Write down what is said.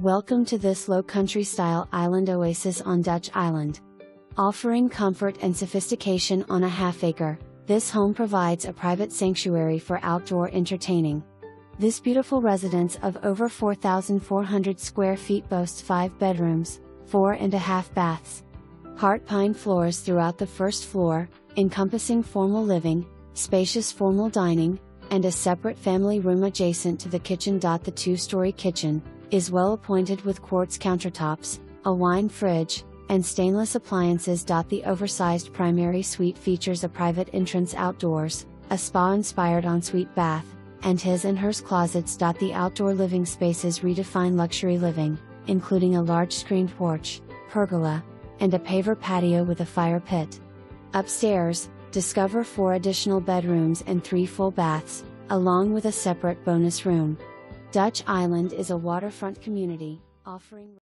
Welcome to this low country style island oasis on Dutch Island. Offering comfort and sophistication on a half acre, this home provides a private sanctuary for outdoor entertaining. This beautiful residence of over 4,400 square feet boasts five bedrooms, four and a half baths. Heart pine floors throughout the first floor, encompassing formal living, spacious formal dining, and a separate family room adjacent to the kitchen. The two story kitchen, is well appointed with quartz countertops, a wine fridge, and stainless appliances. The oversized primary suite features a private entrance outdoors, a spa inspired ensuite bath, and his and hers closets. The outdoor living spaces redefine luxury living, including a large screened porch, pergola, and a paver patio with a fire pit. Upstairs, discover four additional bedrooms and three full baths, along with a separate bonus room. Dutch Island is a waterfront community, offering